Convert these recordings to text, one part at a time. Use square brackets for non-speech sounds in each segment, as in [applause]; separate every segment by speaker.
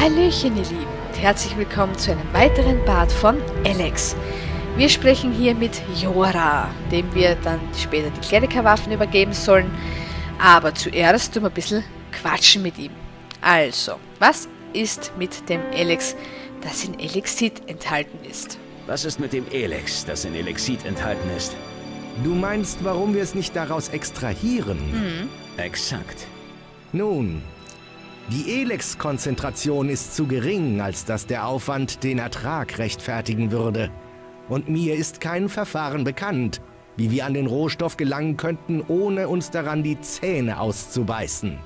Speaker 1: Hallöchen ihr Lieben und herzlich willkommen zu einem weiteren Part von Alex. Wir sprechen hier mit Jora, dem wir dann später die Klerikerwaffen übergeben sollen. Aber zuerst tun wir ein bisschen quatschen mit ihm. Also, was ist mit dem Alex, das in Elixit enthalten ist?
Speaker 2: Was ist mit dem Elex, das in Elexit enthalten ist?
Speaker 3: Du meinst, warum wir es nicht daraus extrahieren?
Speaker 1: Hm.
Speaker 2: Exakt.
Speaker 3: Nun, die Elex-Konzentration ist zu gering, als dass der Aufwand den Ertrag rechtfertigen würde. Und mir ist kein Verfahren bekannt, wie wir an den Rohstoff gelangen könnten, ohne uns daran die Zähne auszubeißen.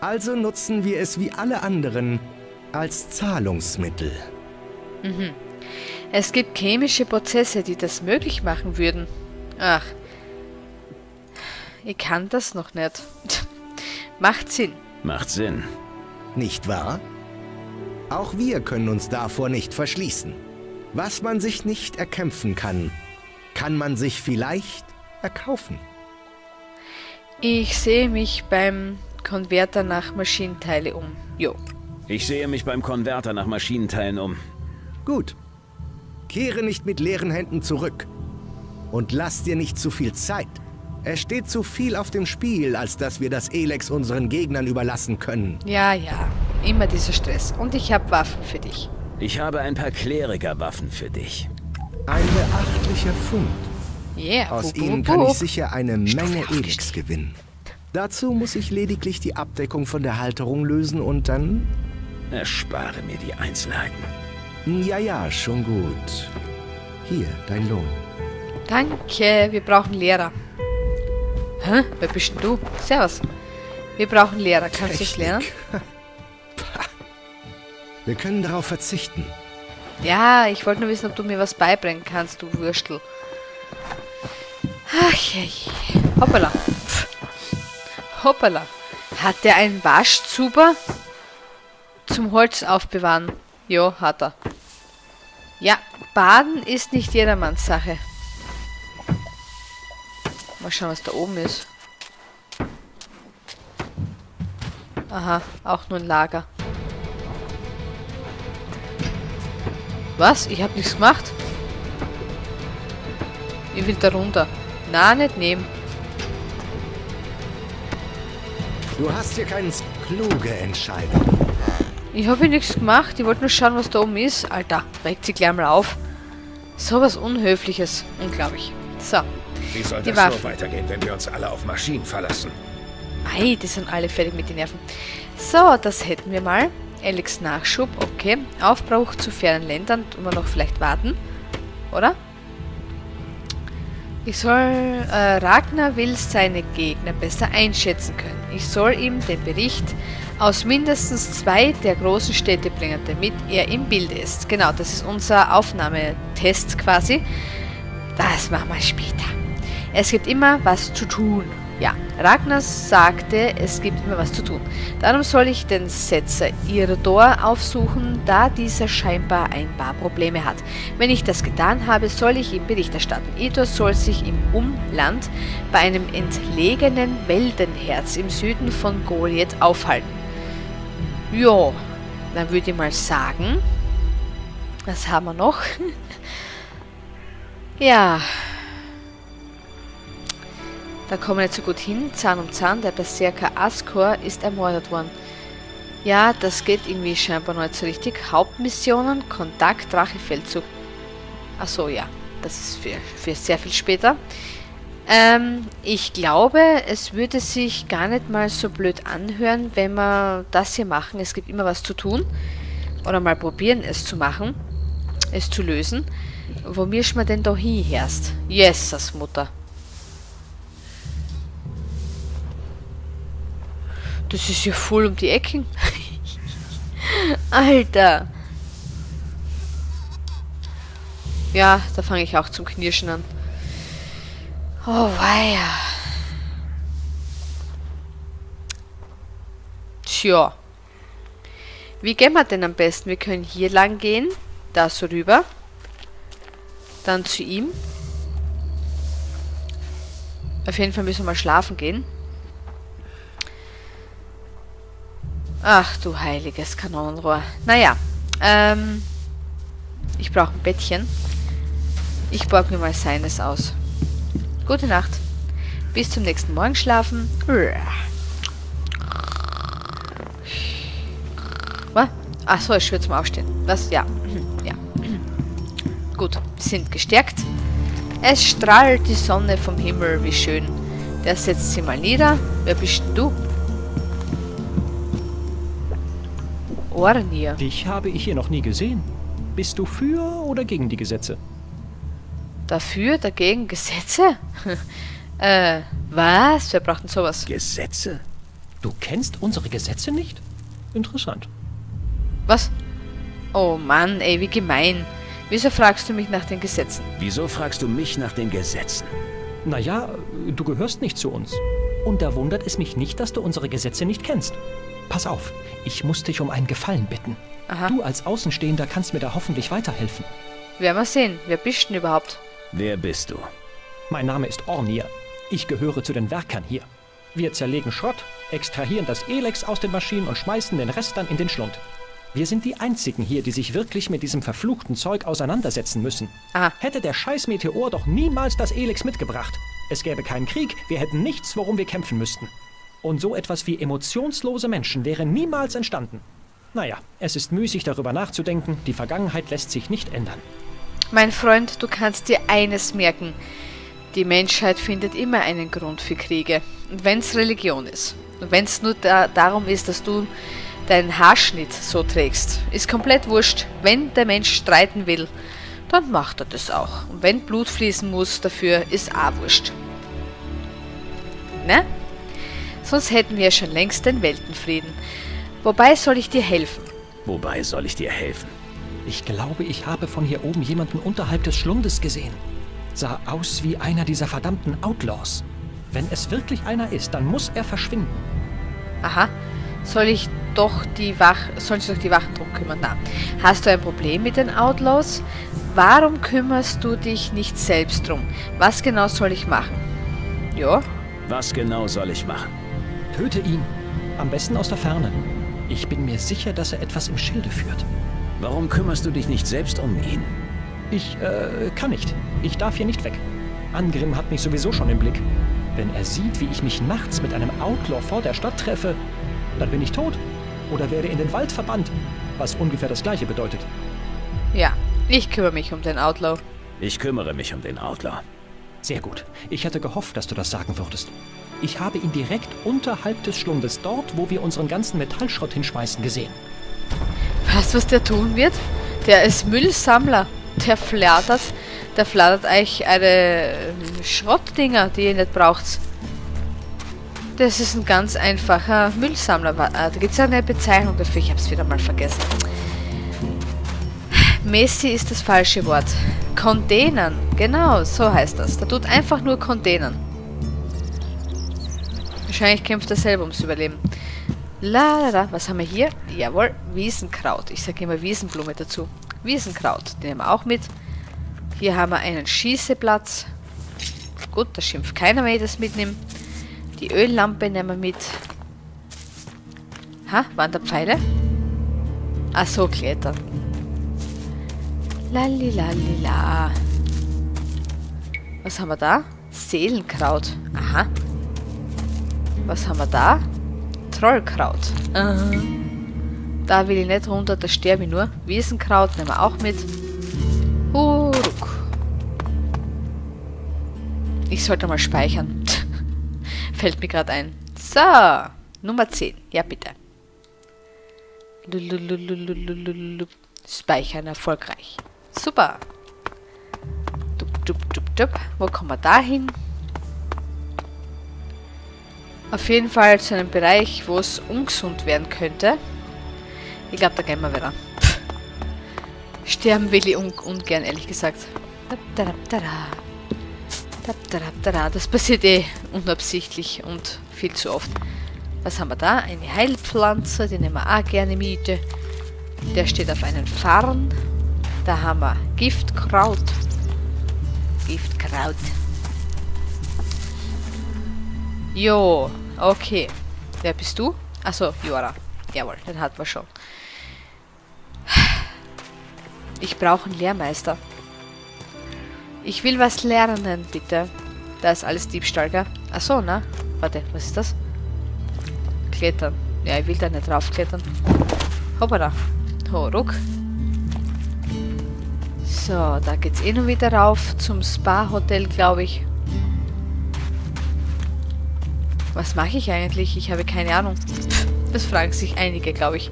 Speaker 3: Also nutzen wir es wie alle anderen als Zahlungsmittel.
Speaker 1: Es gibt chemische Prozesse, die das möglich machen würden. Ach, ich kann das noch nicht. [laughs] Macht Sinn.
Speaker 2: Macht Sinn.
Speaker 3: Nicht wahr? Auch wir können uns davor nicht verschließen. Was man sich nicht erkämpfen kann, kann man sich vielleicht erkaufen.
Speaker 1: Ich sehe mich beim Konverter nach Maschinenteile um. Jo.
Speaker 2: Ich sehe mich beim Konverter nach Maschinenteilen um.
Speaker 3: Gut. Kehre nicht mit leeren Händen zurück. Und lass dir nicht zu viel Zeit. Es steht zu viel auf dem Spiel, als dass wir das Elex unseren Gegnern überlassen können.
Speaker 1: Ja, ja. Immer dieser Stress. Und ich habe Waffen für dich.
Speaker 2: Ich habe ein paar Klerikerwaffen für dich.
Speaker 3: Ein beachtlicher Fund.
Speaker 1: Yeah.
Speaker 3: Aus
Speaker 1: wup,
Speaker 3: ihnen kann ich
Speaker 1: wup.
Speaker 3: sicher eine Menge. Elex gewinnen. Dazu muss ich lediglich die Abdeckung von der Halterung lösen und dann...
Speaker 2: Erspare mir die Einzelheiten.
Speaker 3: Ja, ja, schon gut. Hier, dein Lohn.
Speaker 1: Danke, wir brauchen Lehrer. Hä? Wer bist denn du? Servus. Wir brauchen Lehrer. Kannst du es lernen? [laughs]
Speaker 3: Wir können darauf verzichten.
Speaker 1: Ja, ich wollte nur wissen, ob du mir was beibringen kannst, du Würstel. Ach je. Hoppala. Hoppala. Hat der einen Waschzuber zum Holz aufbewahren? Jo, hat er. Ja, Baden ist nicht jedermanns Sache. Mal schauen, was da oben ist. Aha, auch nur ein Lager. Was? Ich hab nichts gemacht? Ich will da runter. Na, nicht nehmen.
Speaker 3: Du hast hier keine kluge Entscheidung.
Speaker 1: Ich habe nichts gemacht. Ich wollte nur schauen, was da oben ist. Alter, regt sie gleich mal auf. So was Unhöfliches. Unglaublich. So.
Speaker 4: Wie soll
Speaker 1: Die
Speaker 4: das
Speaker 1: Waffen.
Speaker 4: so weitergehen, wenn wir uns alle auf Maschinen verlassen?
Speaker 1: Ei, die sind alle fertig mit den Nerven. So, das hätten wir mal. Alex Nachschub, okay. Aufbruch zu fernen Ländern, tun wir noch vielleicht warten. Oder? Ich soll, äh, Ragnar will seine Gegner besser einschätzen können. Ich soll ihm den Bericht aus mindestens zwei der großen Städte bringen, damit er im Bilde ist. Genau, das ist unser Aufnahmetest quasi. Das machen wir später. Es gibt immer was zu tun. Ja, Ragnar sagte, es gibt immer was zu tun. Darum soll ich den Setzer Irdor aufsuchen, da dieser scheinbar ein paar Probleme hat. Wenn ich das getan habe, soll ich ihm Bericht erstatten. Irdor soll sich im Umland bei einem entlegenen Weldenherz im Süden von Goliath aufhalten. Jo, dann würde ich mal sagen, was haben wir noch? [laughs] ja, da kommen wir nicht so gut hin. Zahn um Zahn, der Berserker Askor ist ermordet worden. Ja, das geht irgendwie scheinbar nicht so richtig. Hauptmissionen, Kontakt, Drachefeldzug. Achso, ja. Das ist für, für sehr viel später. Ähm, ich glaube, es würde sich gar nicht mal so blöd anhören, wenn wir das hier machen. Es gibt immer was zu tun. Oder mal probieren, es zu machen. Es zu lösen. Wo mirst man denn da hinherst? Jesus, Mutter. Das ist ja voll um die Ecken. [laughs] Alter. Ja, da fange ich auch zum Knirschen an. Oh, weia. Tja. Wie gehen wir denn am besten? Wir können hier lang gehen. Da so rüber. Dann zu ihm. Auf jeden Fall müssen wir mal schlafen gehen. Ach du heiliges Kanonenrohr. Naja, ähm, ich brauche ein Bettchen. Ich borg mir mal seines aus. Gute Nacht. Bis zum nächsten Morgen schlafen. Was? Achso, ich will zum Aufstehen. Was? Ja. Ja. Gut, sind gestärkt. Es strahlt die Sonne vom Himmel, wie schön. Der setzt sie mal nieder. Wer bist du? Ornir.
Speaker 5: Dich habe ich hier noch nie gesehen. Bist du für oder gegen die Gesetze?
Speaker 1: Dafür, dagegen Gesetze? [laughs] äh, was? Wer braucht denn sowas?
Speaker 2: Gesetze?
Speaker 5: Du kennst unsere Gesetze nicht? Interessant.
Speaker 1: Was? Oh Mann, ey, wie gemein. Wieso fragst du mich nach den Gesetzen?
Speaker 2: Wieso fragst du mich nach den Gesetzen?
Speaker 5: Naja, du gehörst nicht zu uns. Und da wundert es mich nicht, dass du unsere Gesetze nicht kennst. Pass auf, ich muss dich um einen Gefallen bitten.
Speaker 1: Aha.
Speaker 5: Du als Außenstehender kannst mir da hoffentlich weiterhelfen.
Speaker 1: Werden wir sehen. Wer bist denn überhaupt?
Speaker 2: Wer bist du?
Speaker 5: Mein Name ist Ornir. Ich gehöre zu den Werkern hier. Wir zerlegen Schrott, extrahieren das Elex aus den Maschinen und schmeißen den Rest dann in den Schlund. Wir sind die einzigen hier, die sich wirklich mit diesem verfluchten Zeug auseinandersetzen müssen.
Speaker 1: Aha.
Speaker 5: Hätte der scheiß Meteor doch niemals das Elex mitgebracht. Es gäbe keinen Krieg, wir hätten nichts, worum wir kämpfen müssten. Und so etwas wie emotionslose Menschen wäre niemals entstanden. Naja, es ist müßig darüber nachzudenken, die Vergangenheit lässt sich nicht ändern.
Speaker 1: Mein Freund, du kannst dir eines merken. Die Menschheit findet immer einen Grund für Kriege. Und wenn es Religion ist. Und wenn es nur da, darum ist, dass du deinen Haarschnitt so trägst. Ist komplett wurscht. Wenn der Mensch streiten will, dann macht er das auch. Und wenn Blut fließen muss dafür, ist auch wurscht. Ne? Sonst hätten wir schon längst den Weltenfrieden. Wobei soll ich dir helfen?
Speaker 2: Wobei soll ich dir helfen?
Speaker 5: Ich glaube, ich habe von hier oben jemanden unterhalb des Schlundes gesehen. Sah aus wie einer dieser verdammten Outlaws. Wenn es wirklich einer ist, dann muss er verschwinden.
Speaker 1: Aha. Soll ich doch die Wach soll ich doch die Wachen drum kümmern? Na. Hast du ein Problem mit den Outlaws? Warum kümmerst du dich nicht selbst drum? Was genau soll ich machen? Ja,
Speaker 2: Was genau soll ich machen?
Speaker 5: Töte ihn. Am besten aus der Ferne. Ich bin mir sicher, dass er etwas im Schilde führt.
Speaker 2: Warum kümmerst du dich nicht selbst um ihn?
Speaker 5: Ich, äh, kann nicht. Ich darf hier nicht weg. Angrim hat mich sowieso schon im Blick. Wenn er sieht, wie ich mich nachts mit einem Outlaw vor der Stadt treffe, dann bin ich tot. Oder werde in den Wald verbannt. Was ungefähr das gleiche bedeutet.
Speaker 1: ja. Ich kümmere mich um den Outlaw.
Speaker 2: Ich kümmere mich um den Outlaw.
Speaker 5: Sehr gut. Ich hatte gehofft, dass du das sagen würdest. Ich habe ihn direkt unterhalb des Schlundes, dort, wo wir unseren ganzen Metallschrott hinschmeißen, gesehen.
Speaker 1: Weißt du, was der tun wird? Der ist Müllsammler. Der flattert, der flattert euch eine Schrottdinger, die ihr nicht braucht. Das ist ein ganz einfacher Müllsammler. Äh, Da gibt es eine Bezeichnung dafür, ich habe es wieder mal vergessen. Messi ist das falsche Wort. Containern, genau, so heißt das. Der tut einfach nur containern. Wahrscheinlich kämpft er selber ums Überleben. La, la, was haben wir hier? Jawohl, Wiesenkraut. Ich sage immer Wiesenblume dazu. Wiesenkraut, den nehmen wir auch mit. Hier haben wir einen Schießeplatz. Gut, da schimpft keiner mehr, der das mitnimmt. Die Öllampe nehmen wir mit. Ha, waren da Pfeile? Ach so, klettern. Lalilalila. Was haben wir da? Seelenkraut. Aha. Was haben wir da? Trollkraut. Aha. Da will ich nicht runter, da sterbe ich nur. Wiesenkraut nehmen wir auch mit. Huruk. Ich sollte mal speichern. Fällt mir gerade ein. So, Nummer 10. Ja, bitte. Speichern erfolgreich. Super. Dup, dup, dup, dup. Wo kommen wir da hin? Auf jeden Fall zu einem Bereich, wo es ungesund werden könnte. Ich glaube, da gehen wir wieder. Pff. Sterben will ich un ungern, ehrlich gesagt. Daptaraptara. Daptaraptara. Das passiert eh unabsichtlich und viel zu oft. Was haben wir da? Eine Heilpflanze, die nehmen wir auch gerne mit. Der steht auf einem Farn. Da haben wir Giftkraut. Giftkraut. Jo, okay. Wer bist du? Achso, Jora. Jawohl, den hat man schon. Ich brauche einen Lehrmeister. Ich will was lernen, bitte. Da ist alles Diebstahl, gell? Achso, ne? Warte, was ist das? Klettern. Ja, ich will da nicht draufklettern. Hoppala. Ho, ruck. So, da geht's eh noch wieder rauf zum Spa-Hotel, glaube ich. Was mache ich eigentlich? Ich habe keine Ahnung. Das fragen sich einige, glaube ich.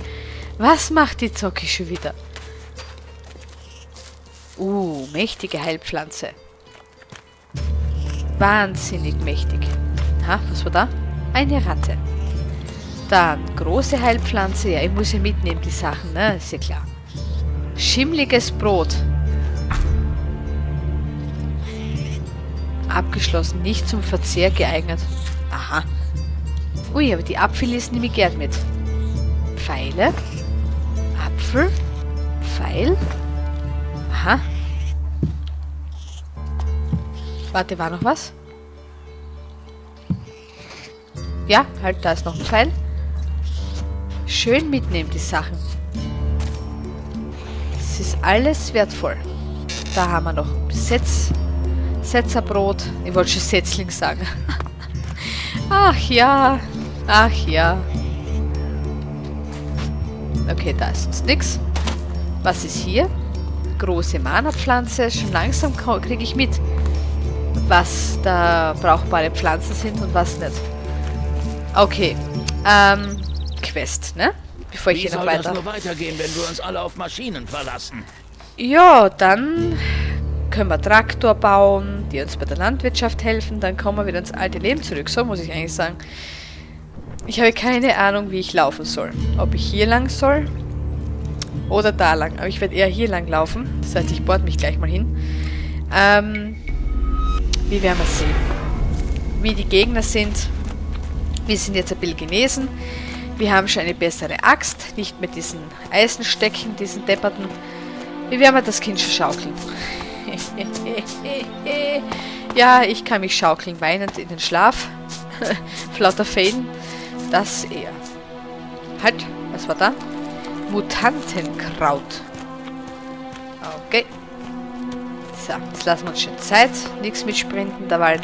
Speaker 1: Was macht die Zocki schon wieder? Uh, mächtige Heilpflanze. Wahnsinnig mächtig. Ha, was war da? Eine Ratte. Dann große Heilpflanze. Ja, ich muss ja mitnehmen, die Sachen, ne? Ist ja klar. Schimmliges Brot. Abgeschlossen, nicht zum Verzehr geeignet. Aha. Ui, aber die Apfel nehme ich gern mit. Pfeile. Apfel. Pfeil. Warte, war noch was? Ja, halt, da ist noch ein Pfeil. Schön mitnehmen, die Sachen. Es ist alles wertvoll. Da haben wir noch Setz, Setzerbrot. Ich wollte schon Setzling sagen. [laughs] Ach ja, ach ja. Okay, da ist uns nichts. Was ist hier? Große Mana-Pflanze. Schon langsam kriege ich mit, was da brauchbare Pflanzen sind und was nicht. Okay. Ähm, Quest, ne?
Speaker 2: Bevor ich Wie hier noch weiter... das weitergehen, wenn wir uns alle auf Maschinen verlassen?
Speaker 1: Ja, dann können wir Traktor bauen, die uns bei der Landwirtschaft helfen, dann kommen wir wieder ins alte Leben zurück. So muss ich eigentlich sagen. Ich habe keine Ahnung, wie ich laufen soll. Ob ich hier lang soll oder da lang. Aber ich werde eher hier lang laufen. Das heißt, ich bohrt mich gleich mal hin. Ähm, wie werden wir sehen. Wie die Gegner sind. Wir sind jetzt ein bisschen genesen. Wir haben schon eine bessere Axt. Nicht mit diesen Eisenstecken, diesen depperten. Wie werden wir das Kind schon schaukeln? [laughs] ja, ich kann mich schaukeln, weinend in den Schlaf. [laughs] Flauter Fäden. Das eher. Halt, was war da? Mutantenkraut. Okay. So, jetzt lassen wir uns schön Zeit. Nichts mit Sprinten derweil.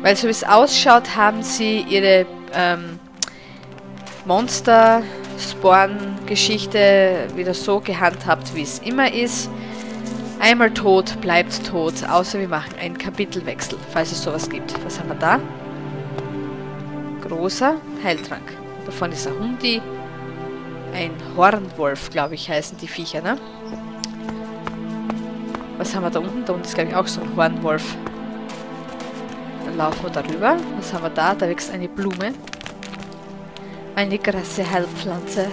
Speaker 1: Weil so wie es ausschaut, haben sie ihre ähm, Monster-Sporn-Geschichte wieder so gehandhabt, wie es immer ist. Einmal tot, bleibt tot, außer wir machen einen Kapitelwechsel, falls es sowas gibt. Was haben wir da? Großer Heiltrank. Davon ist ein Hundi. Ein Hornwolf, glaube ich, heißen die Viecher, ne? Was haben wir da unten? Da unten ist, glaube ich, auch so ein Hornwolf. Dann laufen wir darüber. Was haben wir da? Da wächst eine Blume. Eine krasse Heilpflanze.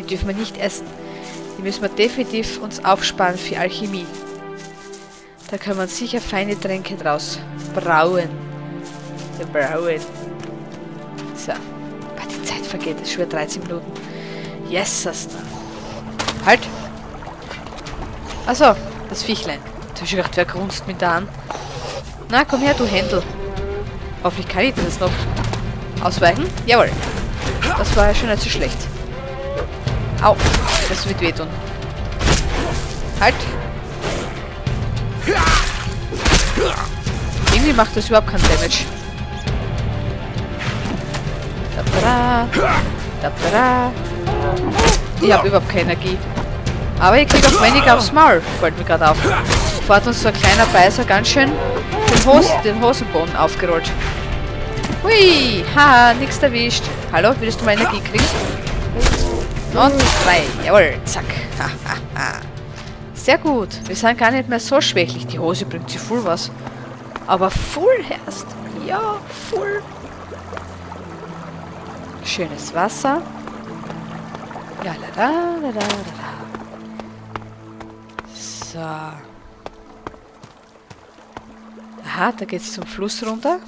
Speaker 1: Die dürfen wir nicht essen. Die müssen wir definitiv uns aufsparen für Alchemie. Da können wir sicher feine Tränke draus brauen. Brauen. So. Boah, die Zeit vergeht. Es ist schon 13 Minuten. Yes, Halt! Achso, das Viechlein. Da hab ich gedacht, wer grunzt mit da an? Na, komm her, du Händel. Hoffentlich kann ich das noch. Ausweichen? Jawohl. Das war ja schon nicht so schlecht. Au, das wird wehtun. Halt. Irgendwie macht das überhaupt keinen Damage. Dabra. Dabra. Ich habe überhaupt keine Energie. Aber ich kriege auch weniger aufs Maul, fällt mir gerade auf. Fährt uns so ein kleiner Beißer ganz schön den, Hos den Hosenboden aufgerollt. Hui, haha, nichts erwischt. Hallo, willst du mal Energie kriegen? Und frei. Jawohl, zack. [laughs] Sehr gut. Wir sind gar nicht mehr so schwächlich. Die Hose bringt sie voll was. Aber voll erst. Ja, voll. Schönes Wasser. Ja, la, la, la, la, la. So. Aha, da geht's zum Fluss runter.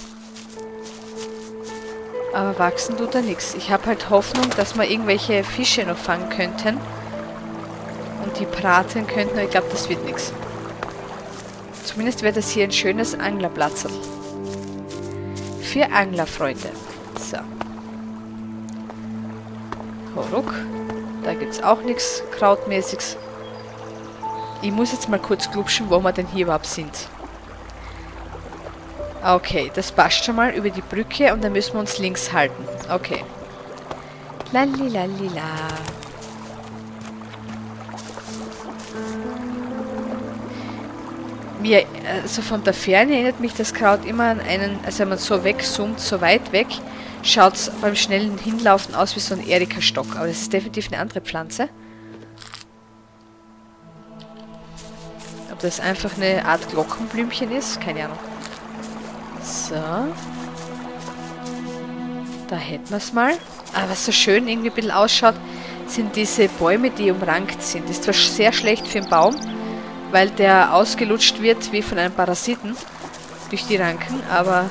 Speaker 1: Aber wachsen tut da nichts. Ich habe halt Hoffnung, dass wir irgendwelche Fische noch fangen könnten. Und die braten könnten, ich glaube, das wird nichts. Zumindest wäre das hier ein schönes Anglerplatz. Für Anglerfreunde. So. Ruck. Da gibt es auch nichts Krautmäßiges. Ich muss jetzt mal kurz glubschen, wo wir denn hier überhaupt sind. Okay, das passt schon mal über die Brücke und dann müssen wir uns links halten. Okay. Lallilalila. Mir, also von der Ferne erinnert mich das Kraut immer an einen, also wenn man so wegzoomt, so weit weg, schaut es beim schnellen Hinlaufen aus wie so ein Erika-Stock. Aber das ist definitiv eine andere Pflanze. Ob das einfach eine Art Glockenblümchen ist, keine Ahnung. So. Da hätten wir es mal. Aber was so schön irgendwie ein bisschen ausschaut, sind diese Bäume, die umrankt sind. Ist zwar sehr schlecht für den Baum, weil der ausgelutscht wird wie von einem Parasiten durch die Ranken, aber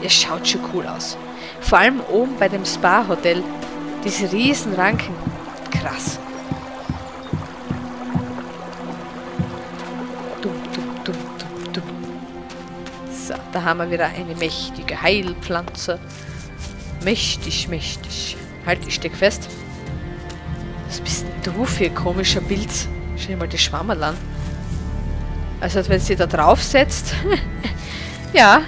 Speaker 1: es schaut schon cool aus. Vor allem oben bei dem Spa-Hotel, diese riesen Ranken. Krass. Haben wir wieder eine mächtige Heilpflanze. Mächtig, mächtig. Halt, ich steck fest. Was bist denn du für komischer Pilz? Schau dir mal die Schwammerl an. Also, wenn sie da drauf setzt. [laughs] ja.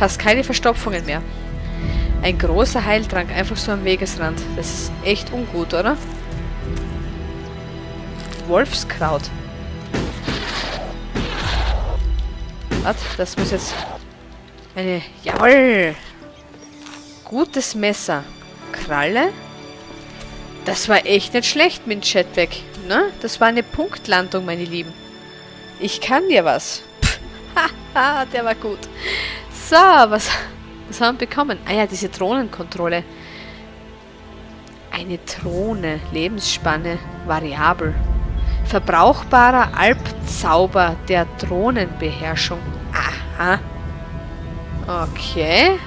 Speaker 1: Hast keine Verstopfungen mehr. Ein großer Heiltrank, einfach so am Wegesrand. Das ist echt ungut, oder? Wolfskraut. Was? Das muss jetzt... Eine... Jawoll! Gutes Messer. Kralle? Das war echt nicht schlecht mit Jetpack. Ne? Das war eine Punktlandung, meine Lieben. Ich kann dir was. [laughs] Haha, der war gut. So, was, was haben wir bekommen? Ah ja, diese Drohnenkontrolle. Eine Drohne. Lebensspanne. Variabel. Verbrauchbarer Alpzauber der Drohnenbeherrschung. Aha. Okay.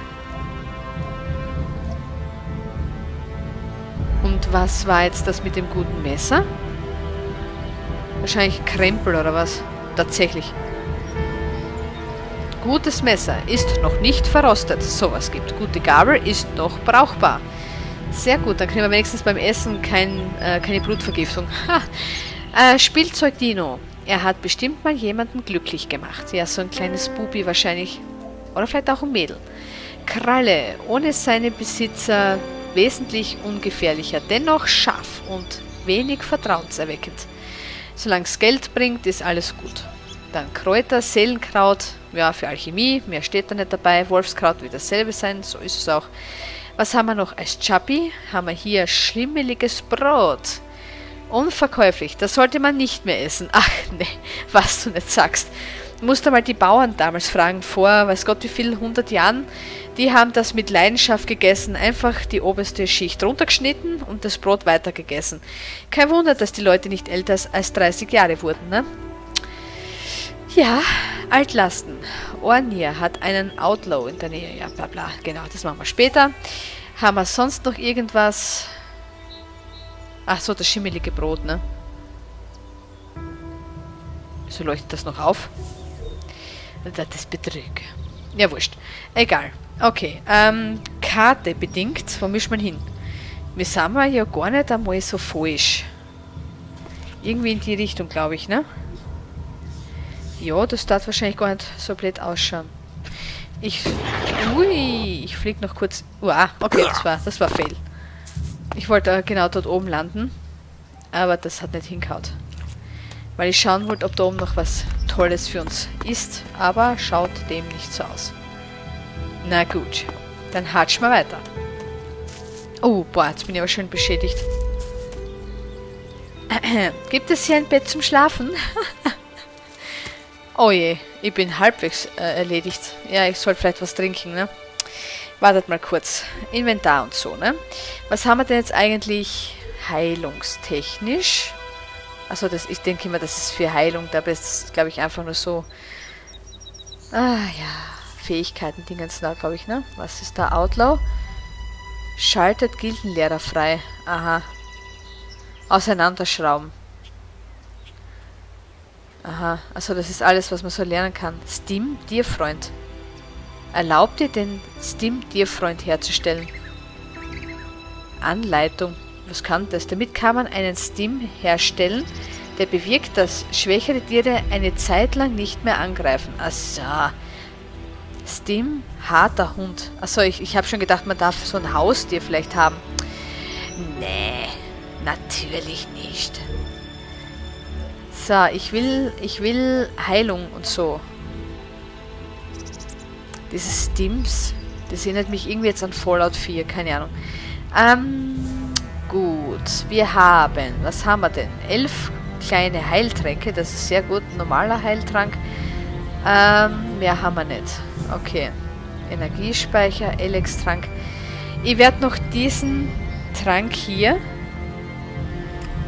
Speaker 1: Und was war jetzt das mit dem guten Messer? Wahrscheinlich Krempel oder was? Tatsächlich. Gutes Messer ist noch nicht verrostet. Sowas gibt. Gute Gabel ist noch brauchbar. Sehr gut, dann kriegen wir wenigstens beim Essen kein, äh, keine Blutvergiftung. Ha. Äh, Spielzeug Dino. Er hat bestimmt mal jemanden glücklich gemacht. Ja, so ein kleines Bubi wahrscheinlich. Oder vielleicht auch ein Mädel. Kralle. Ohne seine Besitzer wesentlich ungefährlicher. Dennoch scharf und wenig vertrauenserweckend. Solange es Geld bringt, ist alles gut. Dann Kräuter, Seelenkraut, ja, für Alchemie, mehr steht da nicht dabei. Wolfskraut wird dasselbe sein, so ist es auch. Was haben wir noch als Chappi? Haben wir hier schlimmeliges Brot. Unverkäuflich, das sollte man nicht mehr essen. Ach nee, was du nicht sagst. Musste mal die Bauern damals fragen, vor weiß Gott wie viel hundert Jahren. Die haben das mit Leidenschaft gegessen, einfach die oberste Schicht runtergeschnitten und das Brot weitergegessen. Kein Wunder, dass die Leute nicht älter als 30 Jahre wurden, ne? Ja, Altlasten. Ornir hat einen Outlaw in der Nähe. Ja, bla bla. Genau, das machen wir später. Haben wir sonst noch irgendwas? Ach so, das schimmelige Brot, ne? So leuchtet das noch auf. Das ist Betrug. Ja, wurscht. Egal. Okay, ähm, Karte bedingt. Wo müssen wir hin? Wir sind wir ja gar nicht einmal so falsch. Irgendwie in die Richtung, glaube ich, ne? Ja, das darf wahrscheinlich gar nicht so blöd ausschauen. Ich... Ui, ich fliege noch kurz... Uah, okay, das war, das war Fail. Ich wollte genau dort oben landen. Aber das hat nicht hingehaut. Weil ich schauen wollte, ob da oben noch was Tolles für uns ist. Aber schaut dem nicht so aus. Na gut. Dann hatschen wir weiter. Oh, boah, jetzt bin ich aber schön beschädigt. [clears throat] Gibt es hier ein Bett zum Schlafen? [laughs] oh je, ich bin halbwegs äh, erledigt. Ja, ich soll vielleicht was trinken, ne? Wartet mal kurz. Inventar und so, ne? Was haben wir denn jetzt eigentlich heilungstechnisch? Also das, ich denke immer, das ist für Heilung, dabei ist es, glaube ich, einfach nur so. Ah ja, Fähigkeiten, Dingens da, glaube ich, ne? Was ist da? Outlaw? Schaltet Gildenlehrer frei. Aha. Auseinanderschrauben. Aha, also das ist alles, was man so lernen kann. Steam, Tierfreund. Erlaubt dir den Steam Tierfreund herzustellen. Anleitung. Was kann das? Damit kann man einen Stim herstellen, der bewirkt, dass schwächere Tiere eine Zeit lang nicht mehr angreifen. Achso. Stim, harter Hund. Achso, ich, ich habe schon gedacht, man darf so ein Haustier vielleicht haben. Nee, natürlich nicht. So, ich will, ich will Heilung und so. Diese Stims, das erinnert mich irgendwie jetzt an Fallout 4, keine Ahnung. Ähm, gut, wir haben, was haben wir denn? Elf kleine Heiltränke, das ist sehr gut, normaler Heiltrank. Ähm, mehr haben wir nicht. Okay, Energiespeicher, Elex-Trank. Ich werde noch diesen Trank hier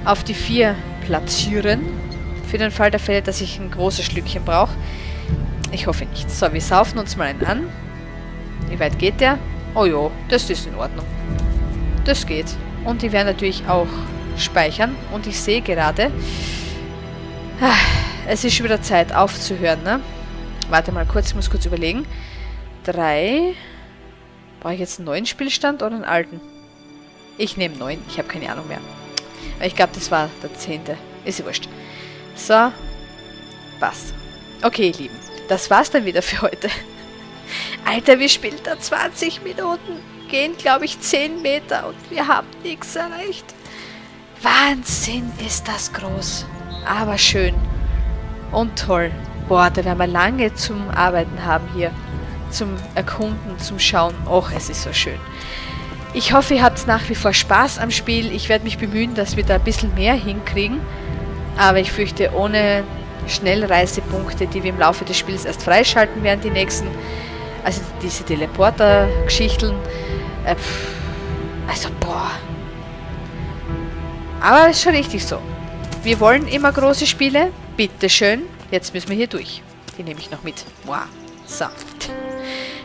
Speaker 1: auf die 4 platzieren. Für den Fall der Fälle, dass ich ein großes Schlückchen brauche. Ich hoffe nicht. So, wir saufen uns mal einen an. Wie weit geht der? Oh jo, das ist in Ordnung. Das geht. Und die werden natürlich auch speichern. Und ich sehe gerade, ah, es ist schon wieder Zeit aufzuhören, ne? Warte mal kurz, ich muss kurz überlegen. Drei. Brauche ich jetzt einen neuen Spielstand oder einen alten? Ich nehme neun, ich habe keine Ahnung mehr. Ich glaube, das war der zehnte. Ist ja wurscht. So. Passt. Okay, ihr Lieben. Das war's dann wieder für heute. Alter, wir spielen da 20 Minuten. Gehen, glaube ich, 10 Meter und wir haben nichts erreicht. Wahnsinn ist das groß. Aber schön. Und toll. Boah, da werden wir lange zum Arbeiten haben hier. Zum Erkunden, zum Schauen. Och, es ist so schön. Ich hoffe, ihr habt nach wie vor Spaß am Spiel. Ich werde mich bemühen, dass wir da ein bisschen mehr hinkriegen. Aber ich fürchte, ohne Schnellreisepunkte, die wir im Laufe des Spiels erst freischalten werden, die nächsten, also diese Teleporter-Geschichten, äh, also boah. Aber ist schon richtig so. Wir wollen immer große Spiele. Bitteschön. Jetzt müssen wir hier durch. Die nehme ich noch mit. Wow. So.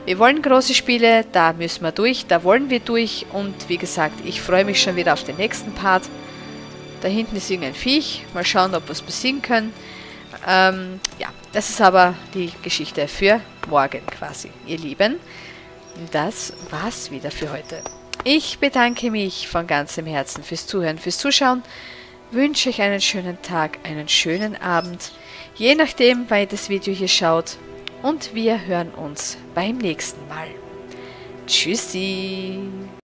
Speaker 1: Wir wollen große Spiele, da müssen wir durch, da wollen wir durch und wie gesagt, ich freue mich schon wieder auf den nächsten Part. Da hinten ist irgendein Viech, mal schauen, ob wir es besiegen können. Ähm, ja, das ist aber die Geschichte für morgen quasi, ihr Lieben. Das war's wieder für heute. Ich bedanke mich von ganzem Herzen fürs Zuhören, fürs Zuschauen, wünsche euch einen schönen Tag, einen schönen Abend, je nachdem, wann ihr das Video hier schaut und wir hören uns beim nächsten Mal. Tschüssi!